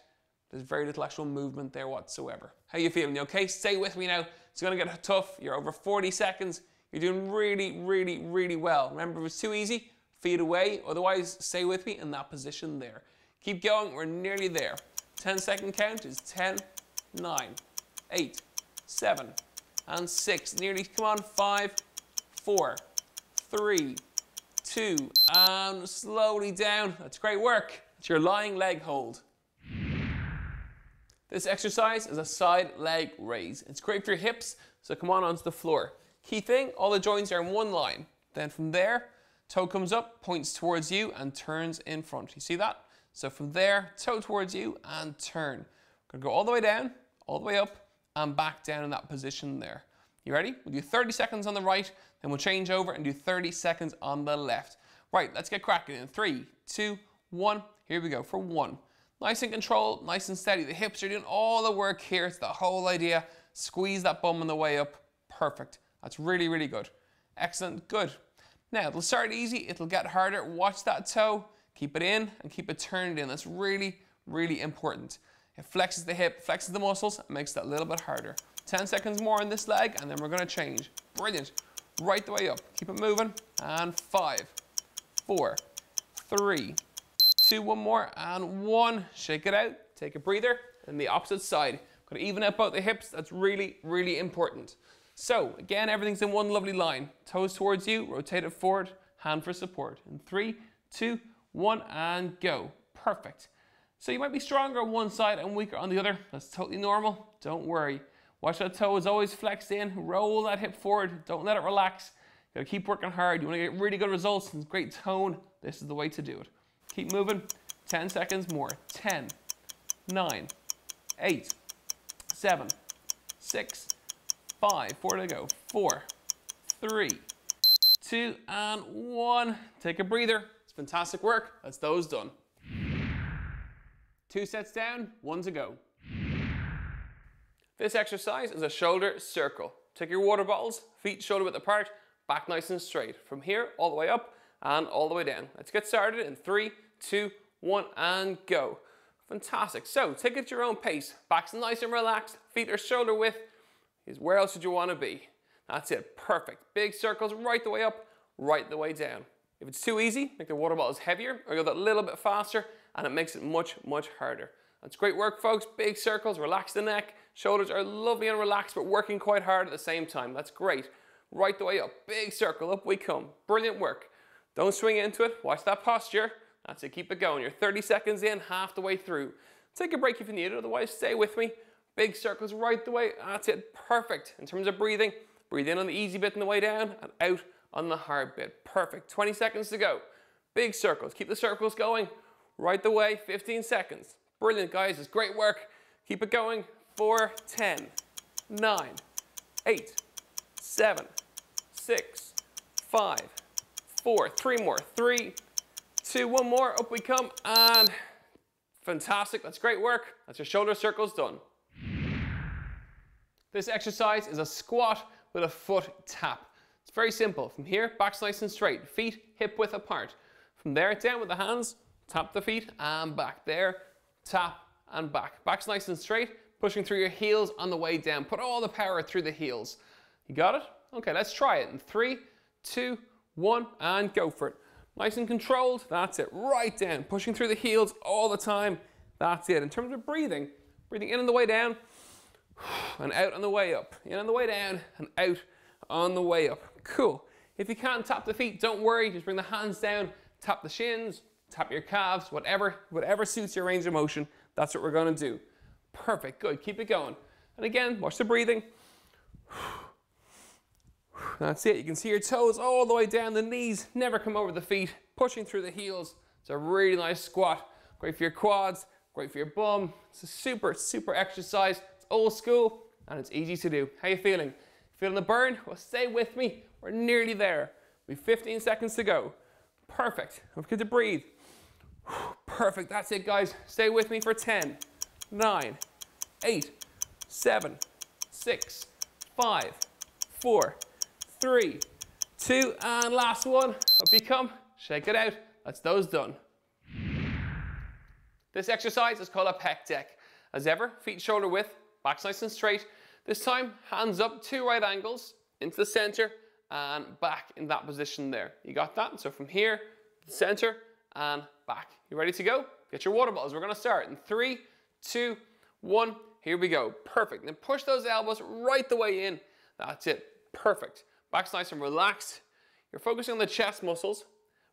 there's very little actual movement there whatsoever. How you feeling? You okay? Stay with me now. It's gonna get tough. You're over 40 seconds. You're doing really, really, really well. Remember, if it's too easy, feet away. Otherwise, stay with me in that position there. Keep going. We're nearly there. 10 second count is 10, 9, 8, 7, and 6. Nearly, come on, 5, 4, three, two, and slowly down. That's great work. It's your lying leg hold. This exercise is a side leg raise. It's great for your hips, so come on onto the floor. Key thing, all the joints are in one line. Then from there, toe comes up, points towards you, and turns in front. You see that? So from there, toe towards you, and turn. We're Gonna go all the way down, all the way up, and back down in that position there. You ready? We'll do 30 seconds on the right, then we'll change over and do 30 seconds on the left. Right, let's get cracking in three, two, one. Here we go for one. Nice and controlled, nice and steady. The hips are doing all the work here. It's the whole idea. Squeeze that bum on the way up. Perfect. That's really, really good. Excellent, good. Now, it'll start easy, it'll get harder. Watch that toe, keep it in and keep it turned in. That's really, really important. It flexes the hip, flexes the muscles, makes that a little bit harder. 10 seconds more on this leg, and then we're gonna change. Brilliant. Right the way up. Keep it moving. And five, four, three, two, one more, and one. Shake it out. Take a breather. And the opposite side. Gotta even out both the hips. That's really, really important. So, again, everything's in one lovely line. Toes towards you, rotate it forward, hand for support. In three, two, one, and go. Perfect. So you might be stronger on one side and weaker on the other. That's totally normal. Don't worry. Watch that toe is always flexed in. Roll that hip forward. Don't let it relax. You gotta keep working hard. You wanna get really good results and great tone. This is the way to do it. Keep moving. 10 seconds more. 10, 9, 8, 7, 6, 5, 4 to go. four, three, two, and 1. Take a breather. It's fantastic work. That's those done. Two sets down, one to go. This exercise is a shoulder circle. Take your water bottles, feet shoulder width apart, back nice and straight. From here, all the way up and all the way down. Let's get started in three, two, one, and go. Fantastic. So take it at your own pace. Back's nice and relaxed. Feet are shoulder width. Is where else would you want to be? That's it. Perfect. Big circles right the way up, right the way down. If it's too easy, make the water bottles heavier or go that little bit faster and it makes it much, much harder. That's great work, folks. Big circles, relax the neck. Shoulders are lovely and relaxed, but working quite hard at the same time. That's great. Right the way up. Big circle, up we come. Brilliant work. Don't swing into it. Watch that posture. That's it. Keep it going. You're 30 seconds in, half the way through. Take a break if you need it. Otherwise, stay with me. Big circles right the way. That's it. Perfect. In terms of breathing, breathe in on the easy bit on the way down and out on the hard bit. Perfect. 20 seconds to go. Big circles. Keep the circles going. Right the way. 15 seconds. Brilliant, guys. It's great work. Keep it going. Four, 10, nine, eight, seven, six, five, four, three more, three, two, one more, up we come, and fantastic, that's great work. That's your shoulder circles done. This exercise is a squat with a foot tap. It's very simple. From here, back nice and straight, feet hip width apart. From there, down with the hands, tap the feet and back. There, tap and back. Back's nice and straight, pushing through your heels on the way down. Put all the power through the heels. You got it? Okay, let's try it in three, two, one, and go for it. Nice and controlled, that's it, right down, pushing through the heels all the time, that's it. In terms of breathing, breathing in on the way down, and out on the way up, in on the way down, and out on the way up. Cool. If you can't tap the feet, don't worry, just bring the hands down, tap the shins, tap your calves, whatever, whatever suits your range of motion, that's what we're gonna do. Perfect, good, keep it going. And again, watch the breathing. That's it. You can see your toes all the way down. The knees never come over the feet. Pushing through the heels. It's a really nice squat. Great for your quads. Great for your bum. It's a super, super exercise. Old school and it's easy to do. How you feeling? Feeling the burn? Well, stay with me. We're nearly there. We have 15 seconds to go. Perfect. Don't forget to breathe. Perfect. That's it, guys. Stay with me for 10, 9, 8, 7, 6, 5, 4, three, two, and last one. Up you come. Shake it out. That's those done. This exercise is called a pec deck. As ever, feet shoulder width, back nice and straight. This time, hands up, two right angles, into the center, and back in that position there. You got that? So from here, the center, and back. You ready to go? Get your water bottles. We're gonna start in three, two, one. Here we go. Perfect. Then push those elbows right the way in. That's it. Perfect. Back's nice and relaxed. You're focusing on the chest muscles.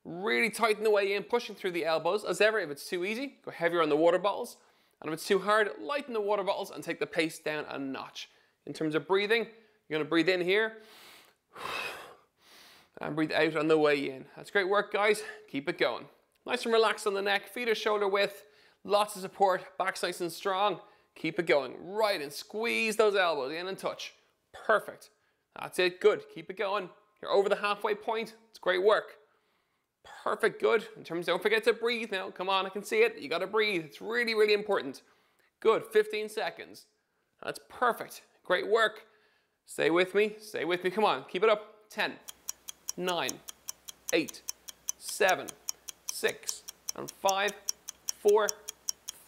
Really tighten the way in, pushing through the elbows. As ever, if it's too easy, go heavier on the water bottles. And if it's too hard, lighten the water bottles and take the pace down a notch. In terms of breathing, you're gonna breathe in here and breathe out on the way in. That's great work, guys. Keep it going. Nice and relaxed on the neck, feet are shoulder width, lots of support, back's nice and strong. Keep it going. Right and squeeze those elbows in and touch. Perfect. That's it, good. Keep it going. You're over the halfway point. It's great work. Perfect, good. In terms, don't forget to breathe now. Come on, I can see it. You gotta breathe. It's really, really important. Good, 15 seconds. That's perfect. Great work. Stay with me, stay with me. Come on, keep it up. 10, 9, 8, 7, 6, and 5, 4,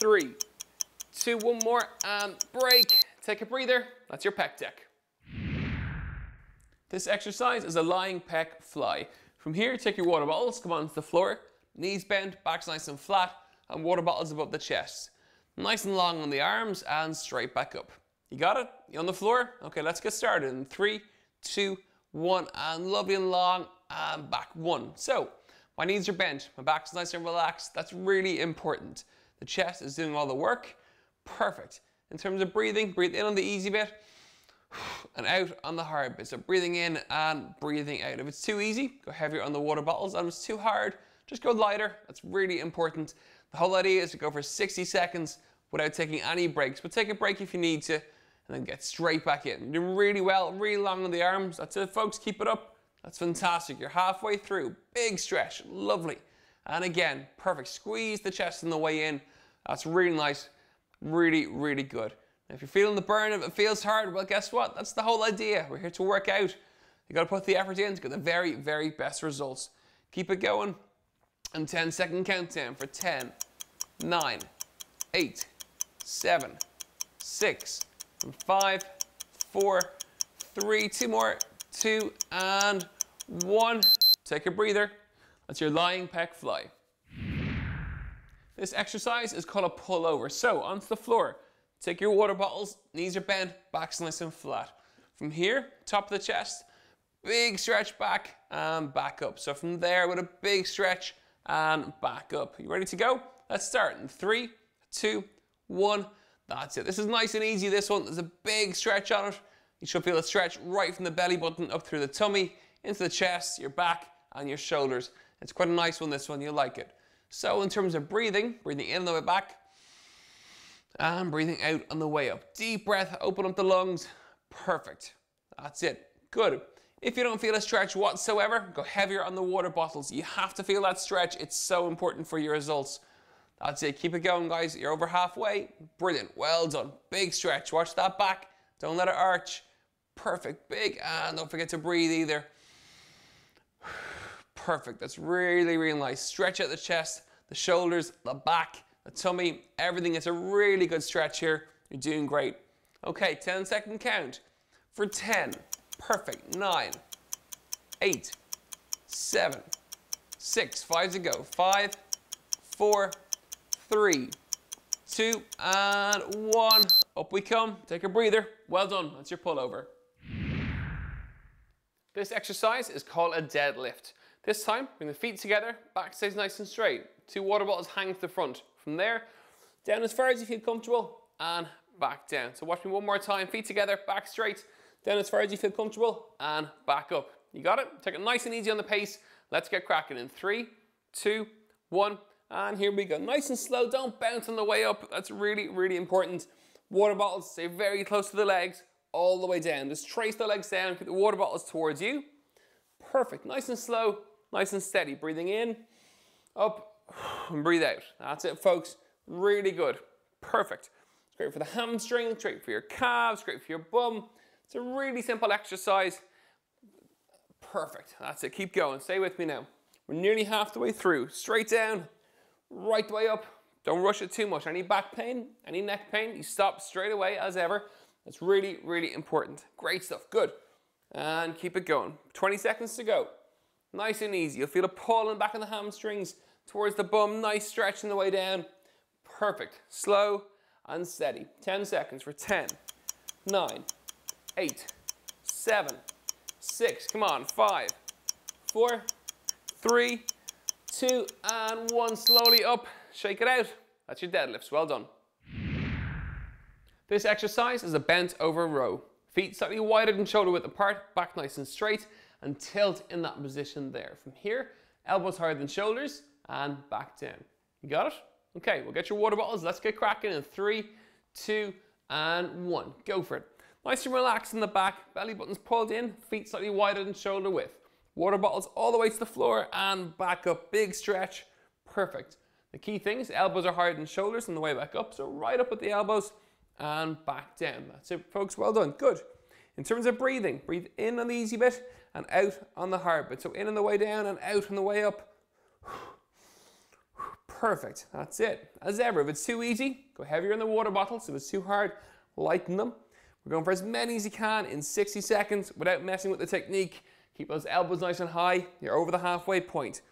3, 2, one more, and break. Take a breather. That's your pec deck. This exercise is a lying pec fly. From here, take your water bottles, come onto the floor, knees bent, backs nice and flat, and water bottles above the chest. Nice and long on the arms and straight back up. You got it? You on the floor? Okay, let's get started in three, two, one, and lovely and long, and back, one. So, my knees are bent, my back's nice and relaxed. That's really important. The chest is doing all the work. Perfect. In terms of breathing, breathe in on the easy bit, and out on the hard bit. So breathing in and breathing out. If it's too easy, go heavier on the water bottles. And if it's too hard, just go lighter. That's really important. The whole idea is to go for 60 seconds without taking any breaks. But take a break if you need to, and then get straight back in. You're doing really well, really long on the arms. That's it, folks. Keep it up. That's fantastic. You're halfway through. Big stretch. Lovely. And again, perfect. Squeeze the chest on the way in. That's really nice. Really, really good. If you're feeling the burn, if it feels hard, well, guess what? That's the whole idea. We're here to work out. You got to put the effort in to get the very, very best results. Keep it going. And 10 second countdown for 10, 9, eight, seven, six, five, four, three, two more, two, and one. Take a breather. That's your lying pec fly. This exercise is called a pull over. So onto the floor, take your water bottles, knees are bent, back's nice and flat. From here, top of the chest, big stretch back and back up. So from there with a big stretch and back up. You ready to go? Let's start in three, two, one. That's it. This is nice and easy, this one. There's a big stretch on it. You should feel a stretch right from the belly button up through the tummy, into the chest, your back, and your shoulders. It's quite a nice one, this one. You'll like it. So in terms of breathing, breathing in on the way back, and breathing out on the way up. Deep breath, open up the lungs. Perfect. That's it. Good. If you don't feel a stretch whatsoever, go heavier on the water bottles. You have to feel that stretch. It's so important for your results. That's it. Keep it going, guys. You're over halfway. Brilliant. Well done. Big stretch. Watch that back. Don't let it arch. Perfect. Big. And don't forget to breathe either. Perfect. That's really, really nice. Stretch out the chest, the shoulders, the back, tummy, everything. It's a really good stretch here. You're doing great. Okay, 10 second count for 10. Perfect. Nine, eight, seven, six, five to go. Five, four, three, two, and one. Up we come. Take a breather. Well done. That's your pullover. This exercise is called a deadlift. This time, bring the feet together, back stays nice and straight. Two water bottles hang to the front. From there, down as far as you feel comfortable, and back down. So watch me one more time. Feet together, back straight, down as far as you feel comfortable, and back up. You got it? Take it nice and easy on the pace. Let's get cracking in three, two, one, and here we go. Nice and slow, don't bounce on the way up. That's really, really important. Water bottles stay very close to the legs, all the way down. Just trace the legs down, keep the water bottles towards you. Perfect, nice and slow, nice and steady. Breathing in, up, and breathe out. That's it, folks. Really good. Perfect. It's great for the hamstrings, great for your calves, great for your bum. It's a really simple exercise. Perfect. That's it. Keep going. Stay with me now. We're nearly half the way through. Straight down, right the way up. Don't rush it too much. Any back pain, any neck pain, you stop straight away as ever. That's really, really important. Great stuff. Good. And keep it going. 20 seconds to go. Nice and easy. You'll feel a pulling back in the hamstrings towards the bum. Nice stretch on the way down. Perfect. Slow and steady. 10 seconds for 10, 9, 8, 7, 6. Come on. 5, 4, 3, 2, and 1. Slowly up. Shake it out. That's your deadlifts. Well done. This exercise is a bent over row. Feet slightly wider than shoulder width apart, back nice and straight, and tilt in that position there. From here, elbows higher than shoulders, and back down. You got it? Okay, we'll get your water bottles. Let's get cracking in three, two, and one. Go for it. Nice and relaxed in the back, belly buttons pulled in, feet slightly wider than shoulder width. Water bottles all the way to the floor and back up. Big stretch. Perfect. The key thing is elbows are higher than shoulders on the way back up. So right up with the elbows and back down. That's it, folks. Well done. Good. In terms of breathing, breathe in on the easy bit and out on the hard bit. So in on the way down and out on the way up. Perfect. That's it. As ever, if it's too easy, go heavier in the water bottles. If it's too hard, lighten them. We're going for as many as you can in 60 seconds without messing with the technique. Keep those elbows nice and high. You're over the halfway point.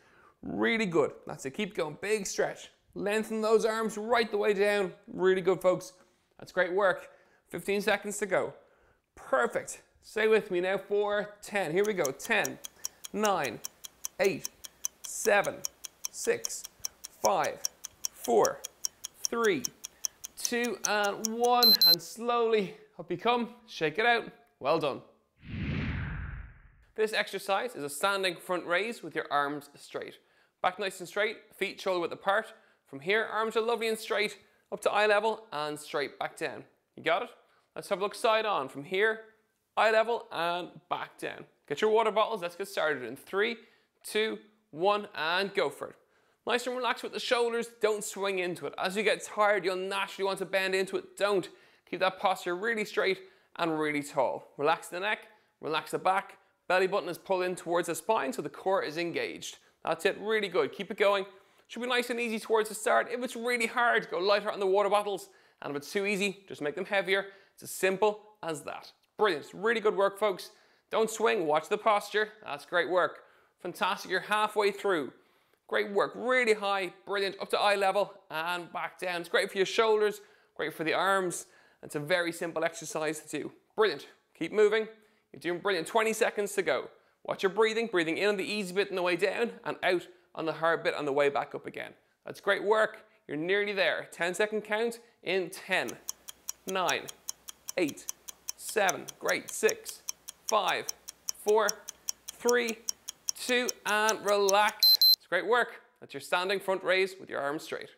Really good. That's it. Keep going. Big stretch. Lengthen those arms right the way down. Really good, folks. That's great work. 15 seconds to go. Perfect. Stay with me now for 10. Here we go. 10, 9, 8, 7, 6, 5, 4, 3, 2, and 1. And slowly up you come. Shake it out. Well done. This exercise is a standing front raise with your arms straight. Back nice and straight, feet shoulder width apart. From here, arms are lovely and straight, up to eye level and straight back down. You got it? Let's have a look side on. From here, eye level and back down. Get your water bottles, let's get started in three, two, one, and go for it. Nice and relaxed with the shoulders, don't swing into it. As you get tired, you'll naturally want to bend into it. Don't. Keep that posture really straight and really tall. Relax the neck, relax the back, belly button is pulled in towards the spine so the core is engaged. That's it, really good. Keep it going Should be nice and easy towards the start. If it's really hard, go lighter on the water bottles. And if it's too easy, just make them heavier. It's as simple as that. Brilliant, really good work, folks. Don't swing, watch the posture. That's great work. Fantastic, you're halfway through. Great work, really high, brilliant, up to eye level and back down. It's great for your shoulders, great for the arms. It's a very simple exercise to do. Brilliant, keep moving. You're doing brilliant, 20 seconds to go. Watch your breathing, breathing in on the easy bit on the way down and out on the hard bit on the way back up again. That's great work. You're nearly there. 10 second count in 10, 9, 8, 7, great, 6, 5, 4, 3, 2, and relax. It's great work. That's your standing front raise with your arms straight.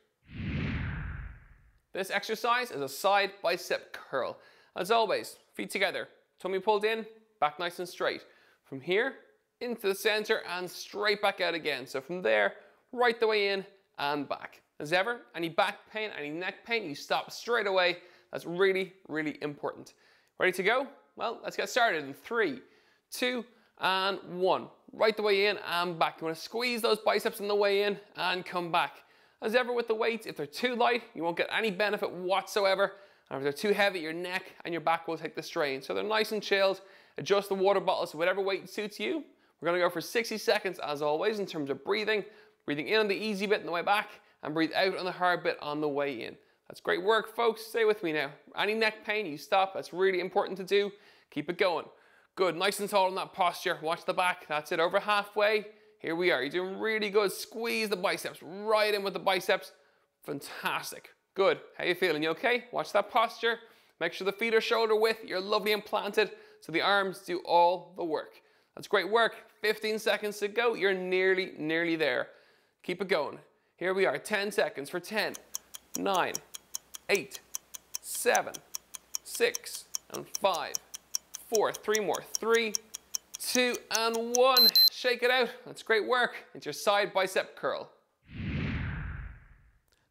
This exercise is a side bicep curl. As always, feet together, tummy pulled in, back nice and straight. From here, into the center and straight back out again. So from there, right the way in and back. As ever, any back pain, any neck pain, you stop straight away. That's really, really important. Ready to go? Well, let's get started in three, two, and one. Right the way in and back. You want to squeeze those biceps on the way in and come back. As ever with the weights, if they're too light, you won't get any benefit whatsoever. And if they're too heavy, your neck and your back will take the strain. So they're nice and chilled. Adjust the water bottles to whatever weight suits you. We're gonna go for 60 seconds as always in terms of breathing. Breathing in on the easy bit on the way back and breathe out on the hard bit on the way in. That's great work, folks. Stay with me now. Any neck pain, you stop. That's really important to do. Keep it going. Good, nice and tall in that posture. Watch the back. That's it, over halfway. Here we are. You're doing really good. Squeeze the biceps right in with the biceps. Fantastic. Good. How you feeling? You okay? Watch that posture. Make sure the feet are shoulder width. You're lovely and planted so the arms do all the work. That's great work. 15 seconds to go. You're nearly, nearly there. Keep it going. Here we are. 10 seconds for 10, 9, 8, 7, 6, and 5, 4. Three more. 3, 2, and 1. Shake it out. That's great work. It's your side bicep curl.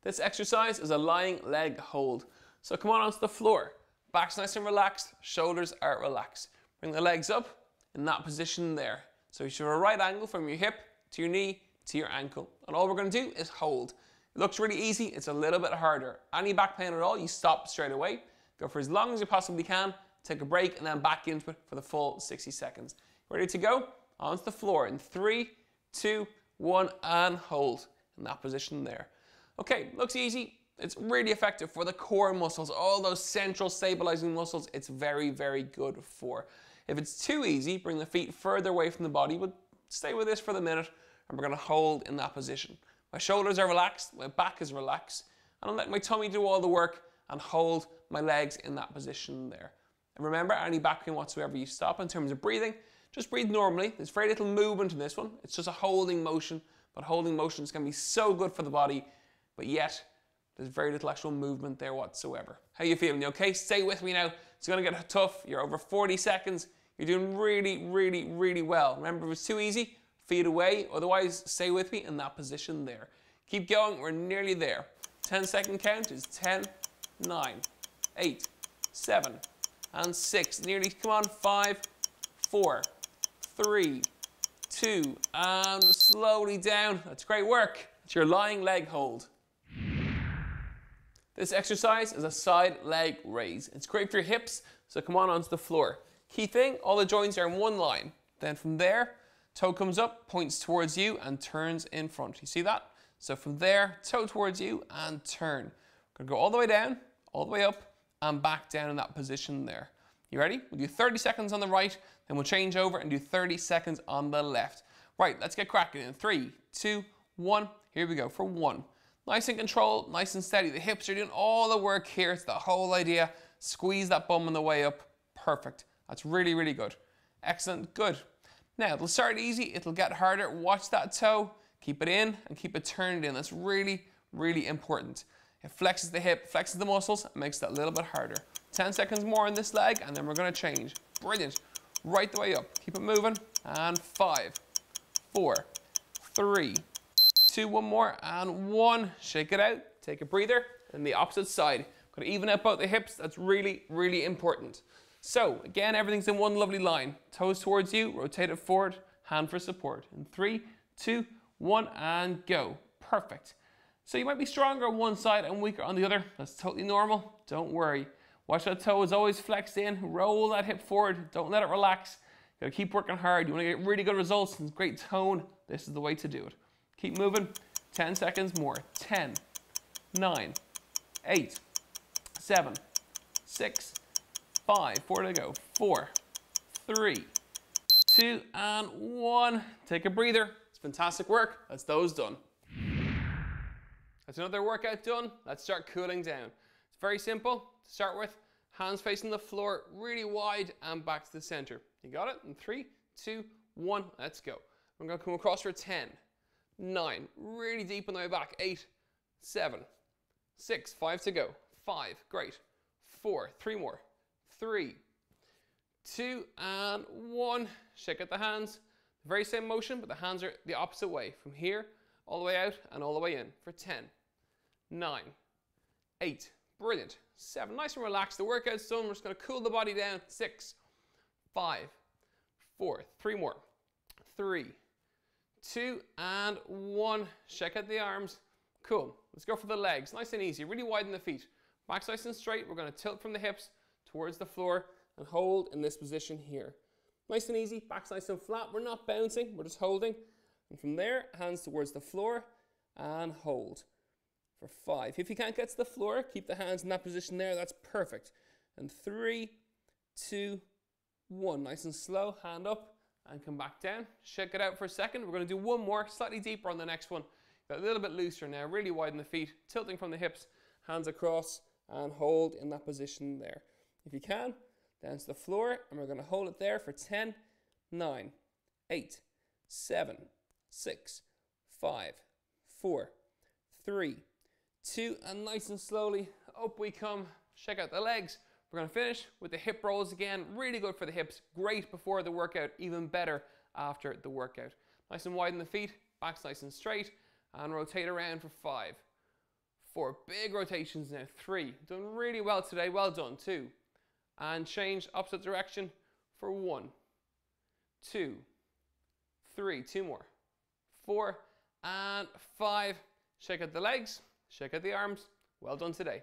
This exercise is a lying leg hold. So come on onto the floor. Back's nice and relaxed, shoulders are relaxed. Bring the legs up in that position there. So you should have a right angle from your hip to your knee to your ankle. And all we're gonna do is hold. It looks really easy, it's a little bit harder. Any back pain at all, you stop straight away. Go for as long as you possibly can, take a break, and then back into it for the full 60 seconds. Ready to go? Onto the floor in three, two, one, and hold in that position there. Okay, looks easy. It's really effective for the core muscles, all those central stabilizing muscles. It's very, very good for. If it's too easy, bring the feet further away from the body, but stay with this for the minute, and we're gonna hold in that position. My shoulders are relaxed, my back is relaxed, and I'm letting my tummy do all the work and hold my legs in that position there. And remember, any back pain whatsoever, you stop in terms of breathing, just breathe normally. There's very little movement in this one. It's just a holding motion, but holding motions can be so good for the body but yet there's very little actual movement there whatsoever. How you feeling? You okay? Stay with me now. It's gonna get tough. You're over 40 seconds. You're doing really, really, really well. Remember, if it's too easy, feet away. Otherwise, stay with me in that position there. Keep going. We're nearly there. 10 second count is 10, 9, 8, 7, and 6. Nearly, come on, 5, 4, 3, 2, and slowly down. That's great work. It's your lying leg hold. This exercise is a side leg raise. It's great for your hips, so come on onto the floor. Key thing, all the joints are in one line. Then from there, toe comes up, points towards you and turns in front. You see that? So from there, toe towards you and turn. Gonna go all the way down, all the way up and back down in that position there. You ready? We'll do 30 seconds on the right, then we'll change over and do 30 seconds on the left. Right, let's get cracking in three, two, one. Here we go for one. Nice and controlled, nice and steady. The hips are doing all the work here. It's the whole idea. Squeeze that bum on the way up. Perfect. That's really, really good. Excellent, good. Now, it'll start easy, it'll get harder. Watch that toe, keep it in and keep it turned in. That's really, really important. It flexes the hip, flexes the muscles, makes that a little bit harder. 10 seconds more on this leg, and then we're gonna change. Brilliant. Right the way up. Keep it moving. And five, four, three, two, one more, and one. Shake it out, take a breather, and the opposite side. Gotta even out both the hips, that's really, really important. So, again, everything's in one lovely line. Toes towards you, rotate it forward, hand for support. In three, two, one, and go. Perfect. So you might be stronger on one side and weaker on the other. That's totally normal. Don't worry. Watch that toe is always flexed in. Roll that hip forward. Don't let it relax. You gotta keep working hard. You wanna get really good results and great tone. This is the way to do it. Keep moving. 10 seconds more. 10, 9, 8, 7, 6, 5, 4 to go. 4, 3, 2, and 1. Take a breather. It's fantastic work. That's those done. That's another workout done. Let's start cooling down. It's very simple to start with. Hands facing the floor really wide and back to the center. You got it? In three, two, one, let's go. I'm gonna come across for 10, nine, really deep on the way back, eight, seven, six, five to go, five, great, four, three more, three, two, and one. Shake out the hands. The very same motion, but the hands are the opposite way. From here, all the way out, and all the way in for 10, nine, eight, brilliant, seven, nice and relaxed. The workout's done. We're just gonna cool the body down. Six, five, four, three more, three, two, and one. Check out the arms. Cool. Let's go for the legs. Nice and easy. Really widen the feet. Back nice and straight. We're going to tilt from the hips towards the floor and hold in this position here. Nice and easy. Back's nice and flat. We're not bouncing. We're just holding. And from there, hands towards the floor and hold for five. If you can't get to the floor, keep the hands in that position there. That's perfect. And three, two, one. Nice and slow. Hand up and come back down. Shake it out for a second. We're going to do one more, slightly deeper on the next one. A little bit looser now. Really widen the feet, tilting from the hips, hands across, and hold in that position there. If you can, down to the floor, and we're going to hold it there for 10, 9, 8, 7, 6, 5, 4, 3, 2, and nice and slowly up we come. Check out the legs. We're gonna finish with the hip rolls again. Really good for the hips. Great before the workout, even better after the workout. Nice and wide in the feet, back's nice and straight, and rotate around for five, four, big rotations now, three. Done really well today, well done, two. And change opposite direction for one, two, three, two more, four, and five. Shake out the legs, shake out the arms. Well done today.